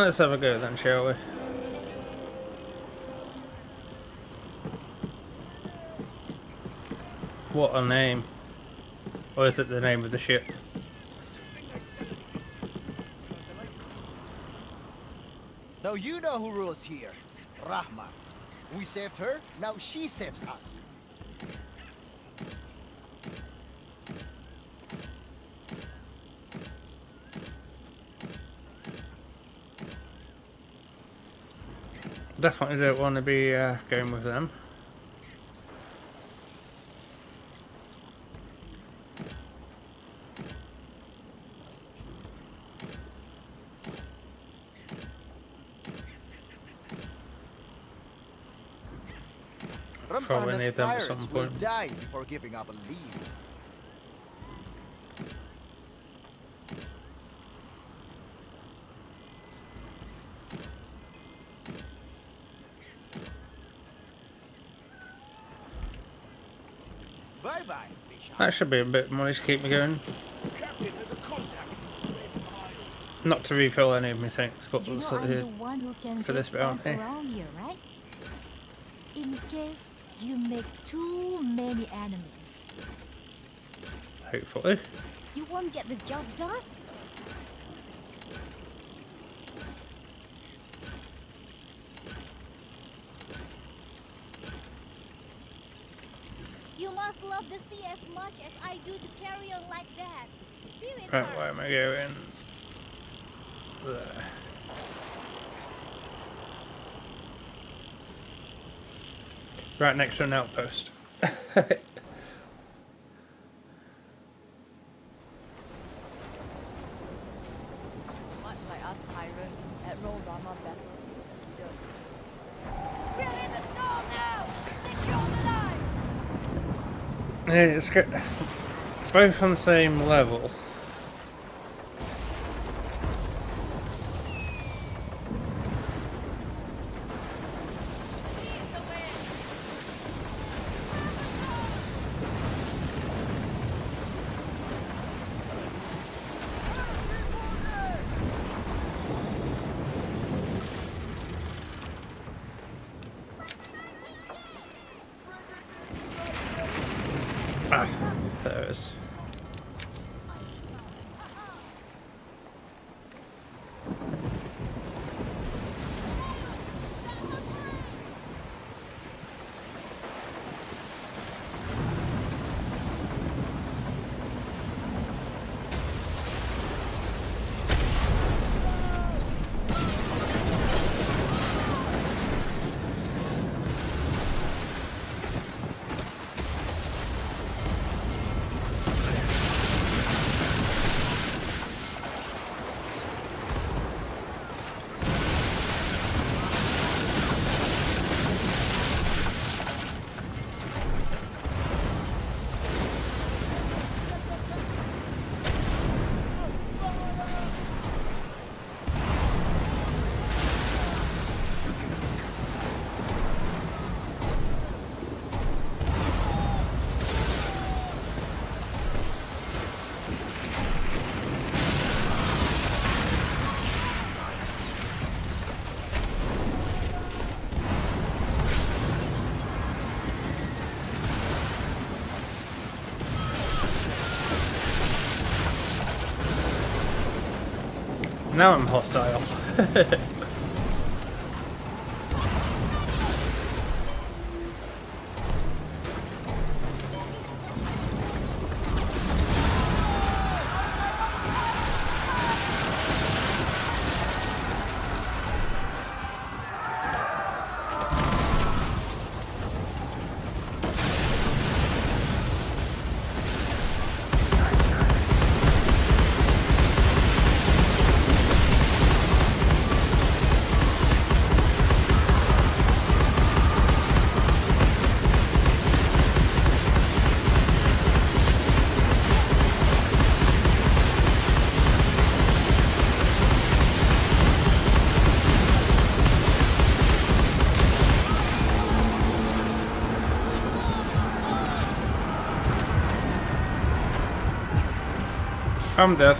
Let's have a go then, shall we? What a name. Or is it the name of the ship? Now you know who rules here. Rahma. We saved her, now she saves us. Definitely don't want to be uh, going with them. Probably need them at some point. die before giving up a leave. That should be a bit of money to keep me going. Captain has a contact. Not to refill any of my tanks, but You know so the one who can for this bit, aren't they? here, right? In case you make too many enemies, hopefully. you won't get the job done. You must love the sea as much as I do to carry on like that. Feel it, Right, Mark. where am I going? There. Right next to an outpost. Much like us pirates, Admiral Rahma battles with the leader. We're in the storm now! Secure the line! Yeah, it's. Both on the same level. Ah, there it is. Now I'm hostile. I'm dead.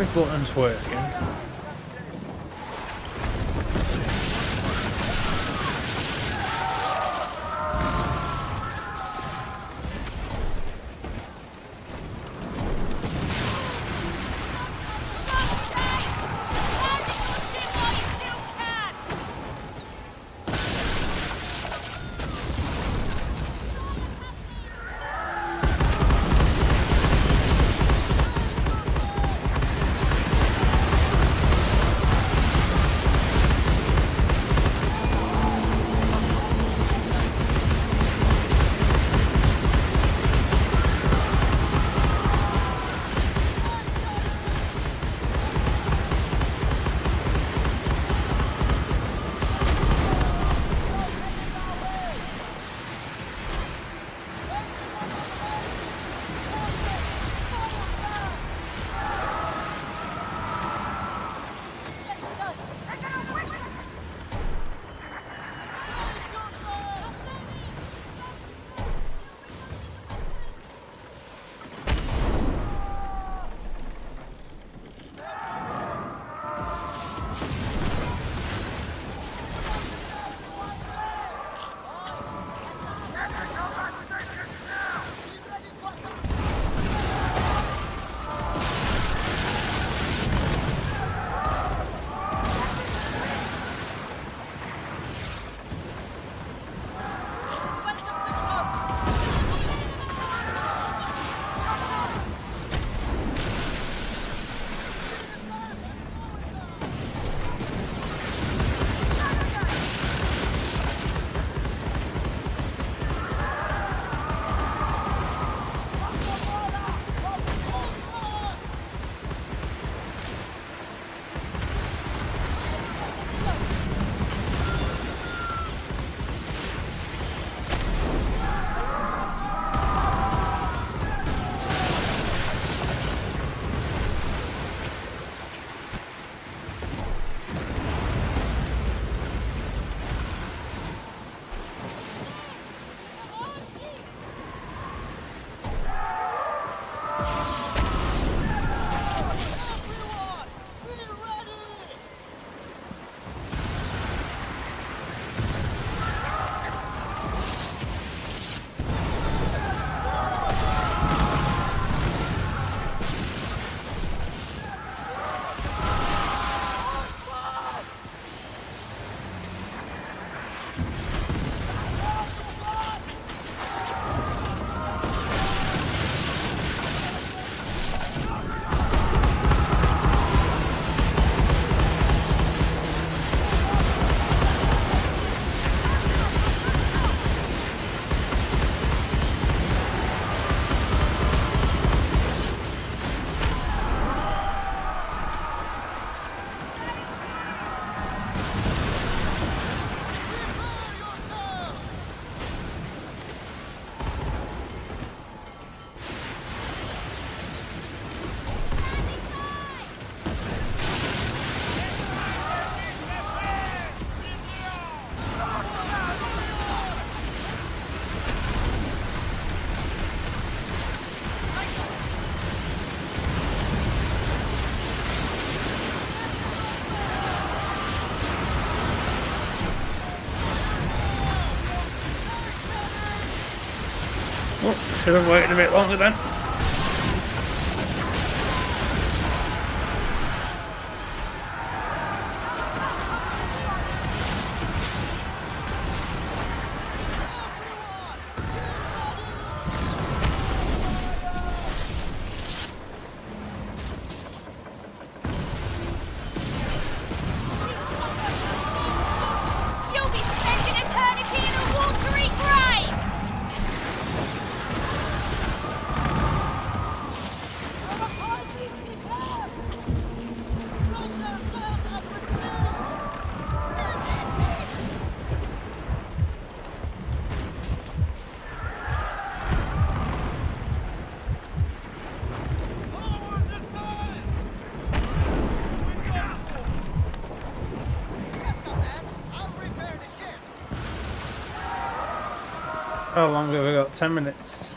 My buttons working? Should have waited a bit longer then. How long have we got? Ten minutes.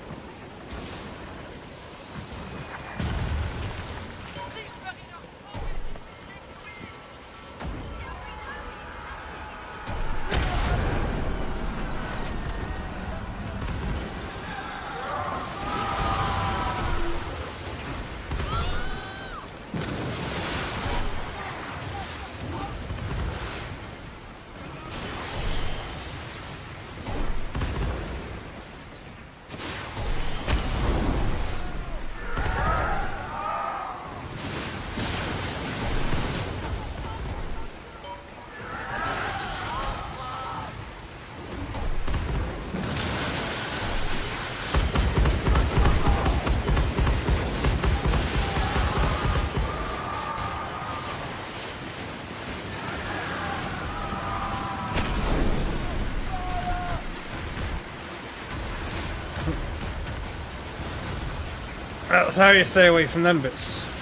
That's how you stay away from them bits.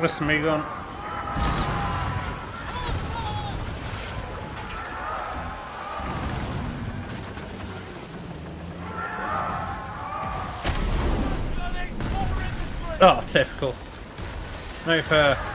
Listen, me going. Oh, typical. No fair.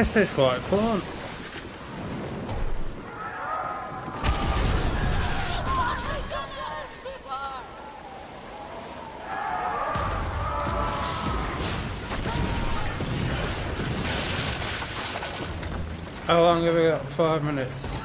This is quite fun. How long have we got? Five minutes.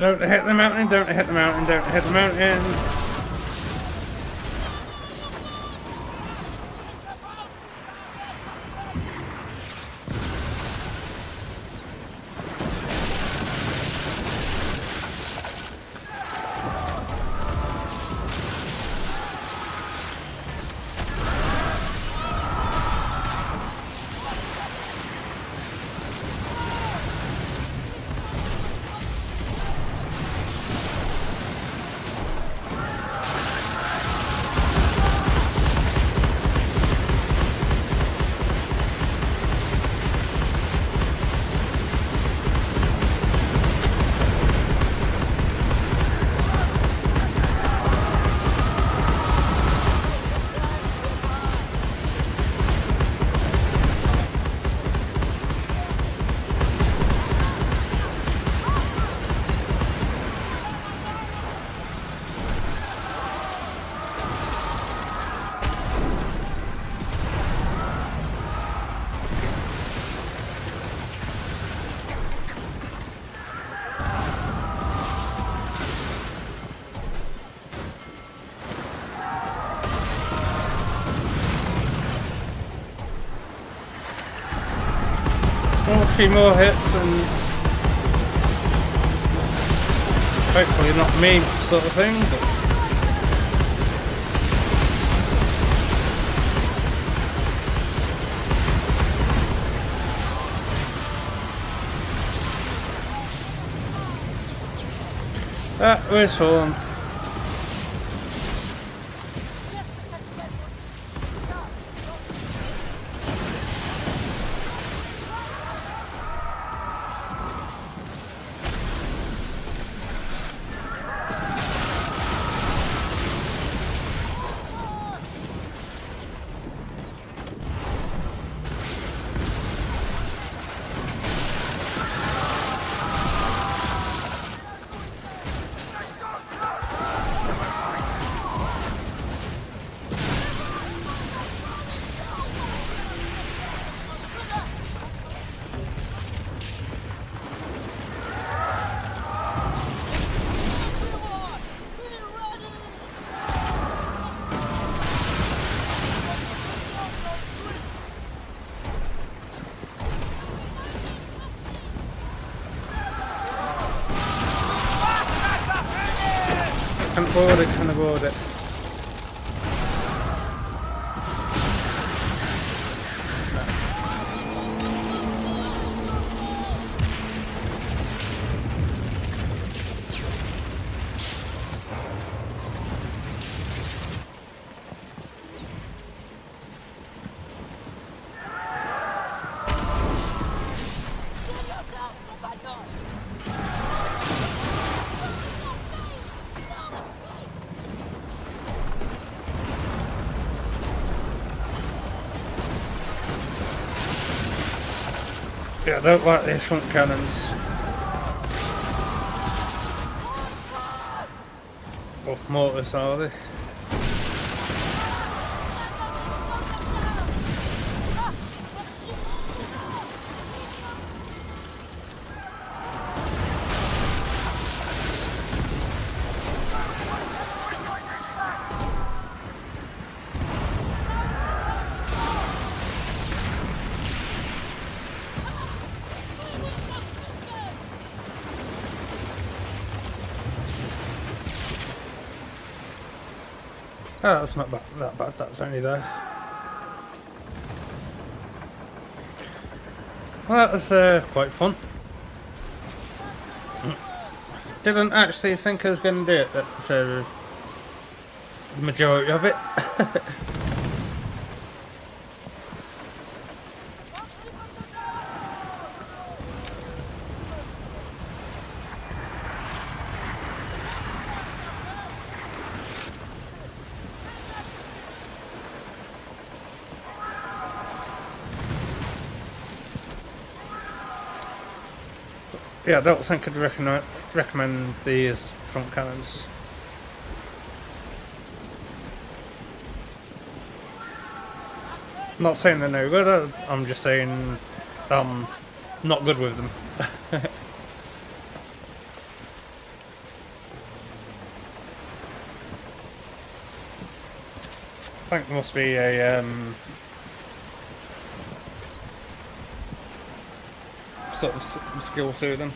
Don't hit the mountain, don't hit the mountain, don't hit the mountain. Few more hits and hopefully not me sort of thing. But Ah, where's Fawn? こうで金棒で。I don't like these front cannons. What mortars are they? Oh, that's not that bad, that's only there. Well, that was uh, quite fun. Didn't actually think I was going to do it for the majority of it. yeah, I don't think I'd recommend, these front cannons. Not saying they're no good, I- I'm just saying I'm not good with them. I think there must be a um, sort of skill to them.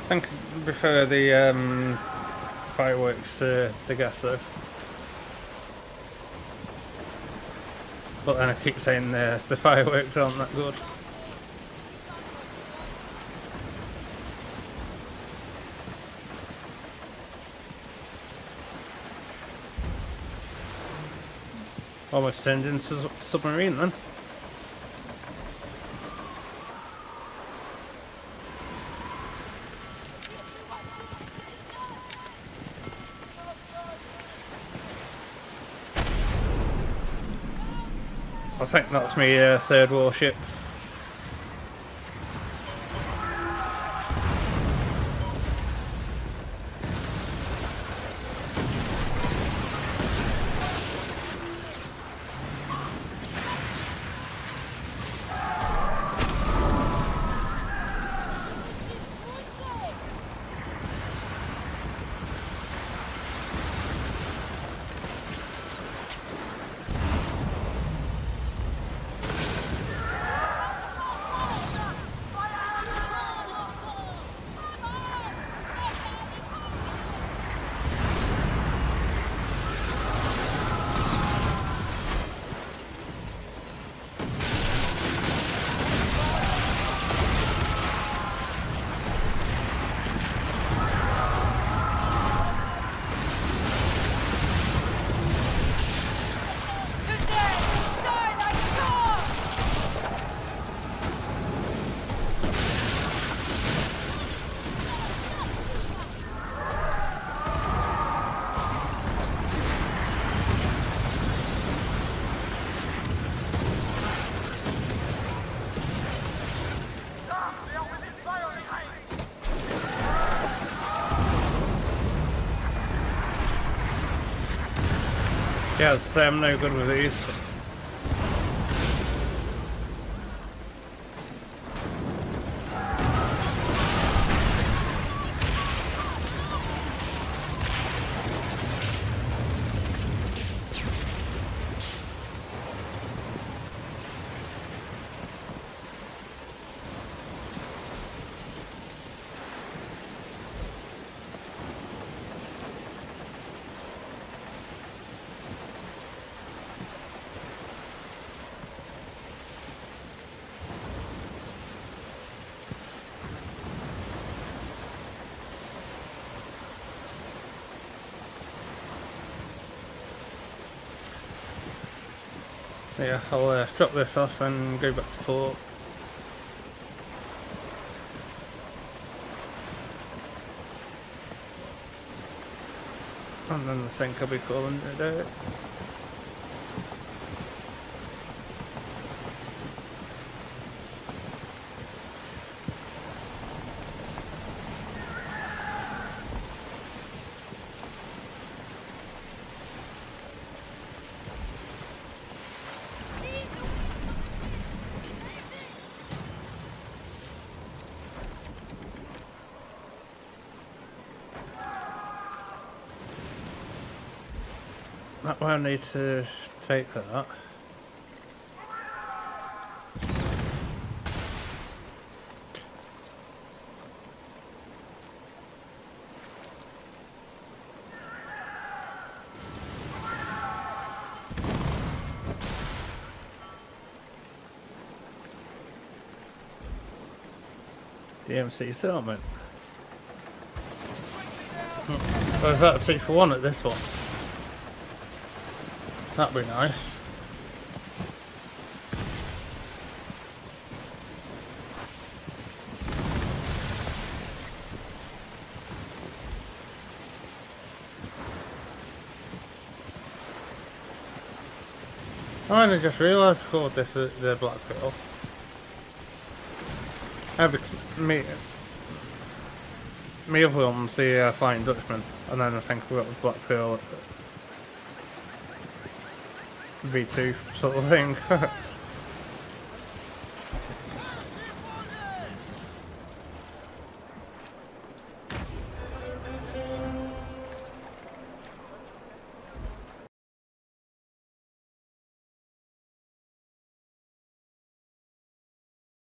I think I prefer the um, fireworks to the gas though. But then I keep saying the, the fireworks aren't that good. Almost turned into submarine then. I think that's my uh, third warship. Say, I'm no good with these. Yeah, I'll uh, drop this off and go back to port. And then I think I'll be calling it a I need to take that. DMC settlement. Hmm. So is that a two for one at this one? That'd be nice. I only just realised I called this uh, the Black Pearl. Because me, me other one's the uh, Flying Dutchman, and then I think we got the Black Pearl V2 sort of thing.